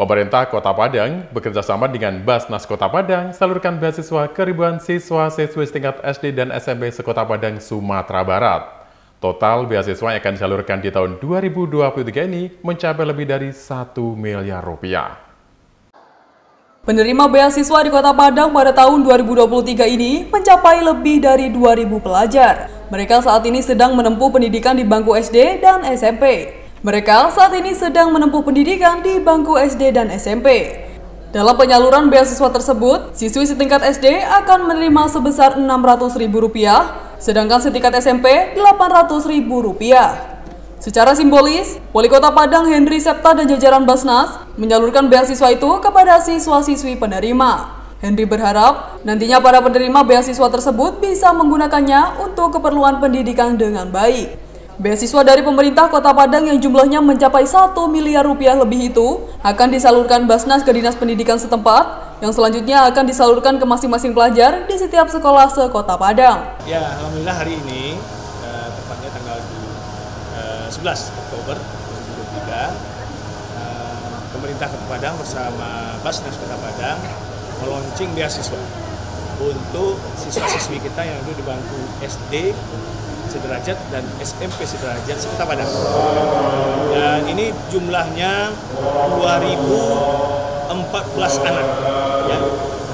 Pemerintah Kota Padang bekerjasama dengan Basnas Kota Padang salurkan beasiswa ke ribuan siswa-siswi setingkat SD dan SMP sekota Padang, Sumatera Barat. Total beasiswa yang akan disalurkan di tahun 2023 ini mencapai lebih dari 1 miliar rupiah. Penerima beasiswa di Kota Padang pada tahun 2023 ini mencapai lebih dari 2.000 pelajar. Mereka saat ini sedang menempuh pendidikan di bangku SD dan SMP. Mereka saat ini sedang menempuh pendidikan di bangku SD dan SMP. Dalam penyaluran beasiswa tersebut, siswi setingkat SD akan menerima sebesar Rp600.000, sedangkan setingkat SMP Rp800.000. Secara simbolis, Wali Kota Padang Henry Septa dan jajaran Basnas menyalurkan beasiswa itu kepada siswa-siswi penerima. Henry berharap nantinya para penerima beasiswa tersebut bisa menggunakannya untuk keperluan pendidikan dengan baik. Beasiswa dari pemerintah Kota Padang yang jumlahnya mencapai 1 miliar rupiah lebih itu akan disalurkan Basnas ke Dinas Pendidikan setempat yang selanjutnya akan disalurkan ke masing-masing pelajar di setiap sekolah se-Kota Padang. Ya, Alhamdulillah hari ini, eh, tepatnya tanggal eh, 11 Oktober 2023, eh, pemerintah Kota Padang bersama Basnas Kota Padang meluncing beasiswa untuk siswa-siswi kita yang ada di bangku SD, sederajat dan SMP sederajat serta Padang. Dan ini jumlahnya 2014 anak ya.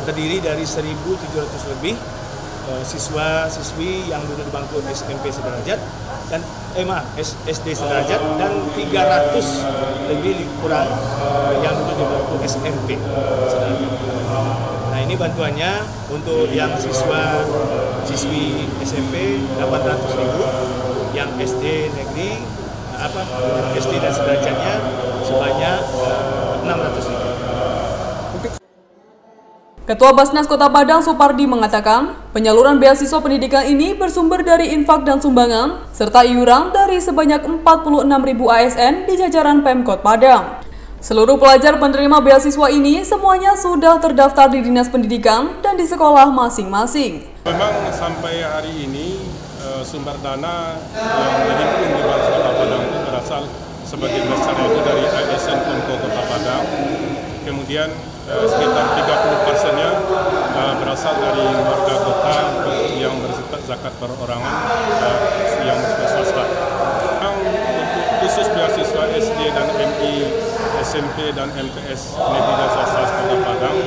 Terdiri dari 1700 lebih uh, siswa siswi yang duduk di bangku SMP sederajat dan eh maaf SD sederajat dan 300 lebih kurang yang duduk di bangku SMP sederajat. Nah ini bantuannya untuk yang siswa siswi SMP 800 ribu, yang SD negeri apa SD dan sederajatnya sebanyak 600 ribu. Ketua Basnas Kota Padang Supardi mengatakan, penyaluran beasiswa pendidikan ini bersumber dari infak dan sumbangan, serta iuran dari sebanyak 46 ribu ASN di jajaran Pemkot Padang. Seluruh pelajar penerima beasiswa ini semuanya sudah terdaftar di Dinas Pendidikan dan di sekolah masing-masing. Memang sampai hari ini eh, sumber dana yang dihimpun di Baris Kota Padang itu berasal sebagian besar itu dari ASN Pemko Kota Padang. Kemudian eh, sekitar 30 persennya eh, berasal dari warga kota yang bersifat zakat perorangan Dan MTS Negeri Dasar Kota Padang.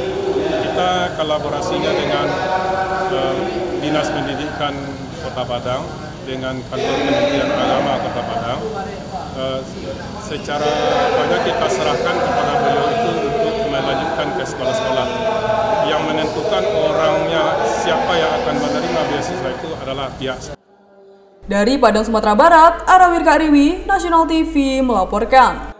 Kita kolaborasinya dengan uh, Dinas Pendidikan Kota Padang dengan kantor Kementerian Agama Kota Padang. Uh, secara banyak kita serahkan kepada beliau itu untuk melanjutkan ke sekolah-sekolah. Yang menentukan orangnya siapa yang akan menerima beasiswa itu adalah pihak dari Padang, Sumatera Barat, Arawir Kariwi, Nasional TV melaporkan.